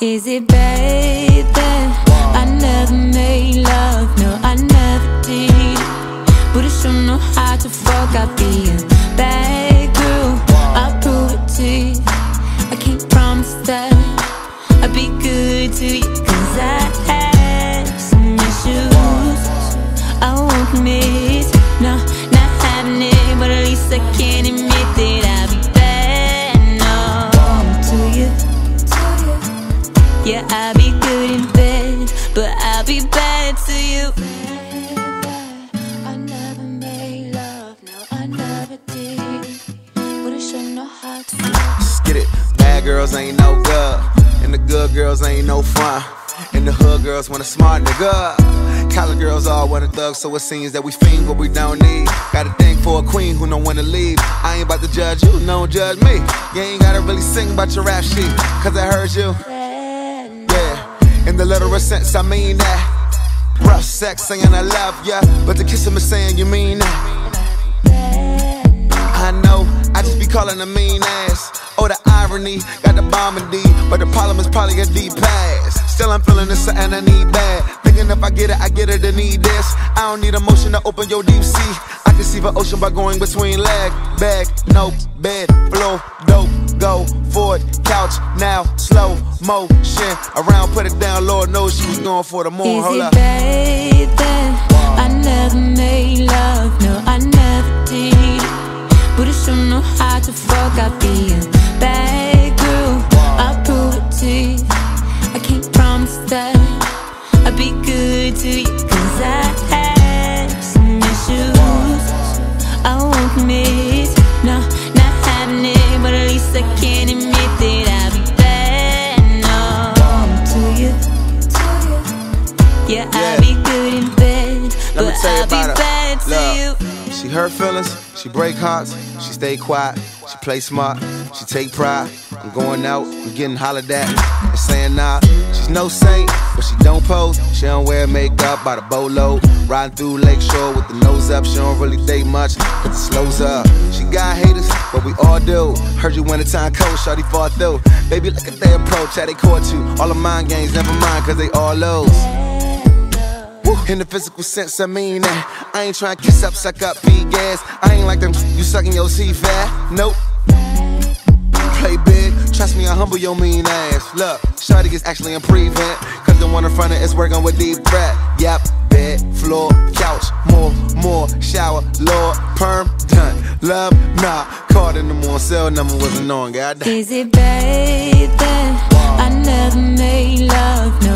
Is it bad that I never made love? No, I never did. I sure know how to fuck. I be but I'll be bad to you. I never made love, no, I never did. But I sure know how to. Let's get it. Bad girls ain't no good, and the good girls ain't no fun. And the hood girls want a smart nigga. College girls all want a thug, so it seems that we fiend what we don't need. Got a thing for a queen who know when to leave. I ain't about to judge you, don't judge me. You ain't gotta really sing about your rap sheet, cause I heard you. In the literal sense, I mean that. Rough sex saying I love ya, but the kiss him is saying you mean that. I know, I just be calling a mean ass. Oh, the irony, got the bomb in D, but the problem is probably a deep pass. Still, I'm feeling this something I need bad. Thinking if I get it, I get it, I need this. I don't need emotion to open your deep sea. I can see the ocean by going between leg, bag, no, bed, flow, dope, go, forward, couch, now, slow motion. Around, put it down, Lord knows she was going for the moon. Is Hold up. that I never made love? No, I never did. But I sure know how to fuck. I be a bad girl. I'll prove it to you. I can't promise that I'll be good to you. Cause I have some issues. I won't miss. No, it. But at least I can admit that I'll be bad. No, to you. Yeah. I'll be good in bed, Let me but tell you I'll be about her. bad to you. She hurt feelings, she break hearts, she stay quiet, she play smart, she take pride. I'm going out, I'm getting hollered at, and saying nah. She's no saint, but she don't pose. She don't wear makeup by the bolo. Riding through Lakeshore with the nose up, she don't really date much, cause it slows up. She got haters, but we all do. Heard you when the time cold, shawty fought through. Baby, look at their approach, how they caught you. All of mind games, never mind, cause they all lows. In the physical sense, I mean that. I ain't trying to kiss up, suck up, feed gas. I ain't like them, you sucking your teeth fat. Nope. Play big, trust me, I humble your mean ass. Look, Shawty is actually in prevent. Cause the one in front of is working with deep threat. Yep, bed, floor, couch, more, more, shower, Lord, perm, done. Love, nah, caught in the morning, cell number wasn't on, goddamn. Is it bad that I never made love?